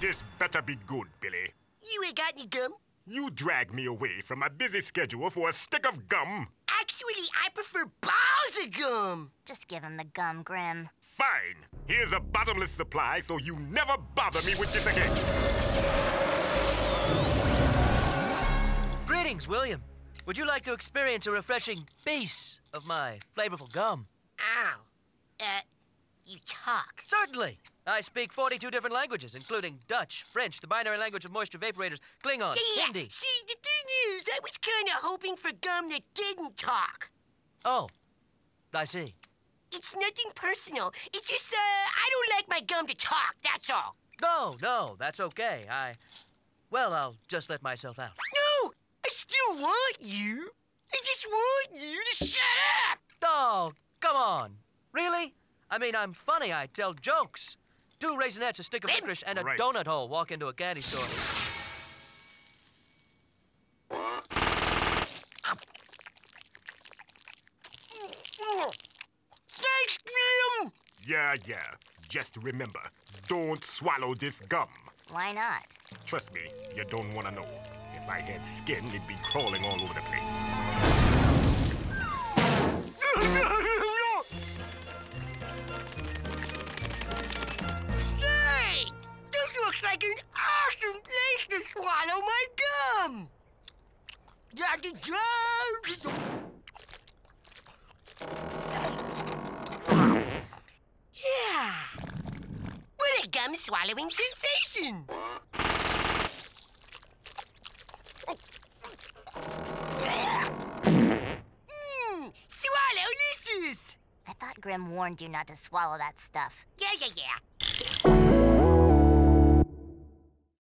This better be good, Billy. You ain't got any gum? You drag me away from my busy schedule for a stick of gum. Actually, I prefer balls of gum. Just give him the gum, Grim. Fine. Here's a bottomless supply so you never bother me with this again. Greetings, William. Would you like to experience a refreshing piece of my flavorful gum? Ow. Talk. Certainly. I speak 42 different languages, including Dutch, French, the binary language of moisture vaporators, Klingon, Yeah, Hindi. see, the thing is, I was kind of hoping for gum that didn't talk. Oh, I see. It's nothing personal. It's just, uh, I don't like my gum to talk, that's all. No, no, that's okay. I. Well, I'll just let myself out. No! I still want you. I just want you to shut I mean, I'm funny. I tell jokes. Two raisinets, a stick of Grim. licorice, and a Right. donut hole walk into a candy store. Thanks, Grim! Yeah, yeah. Just remember, don't swallow this gum. Why not? Trust me, you don't want to know. If I had skin, it'd be crawling all over the place. Looks like an awesome place to swallow my gum! Dr. Jones! Yeah! What a gum swallowing sensation! Mmm, swallow delicious! I thought Grim warned you not to swallow that stuff. Yeah, yeah, yeah.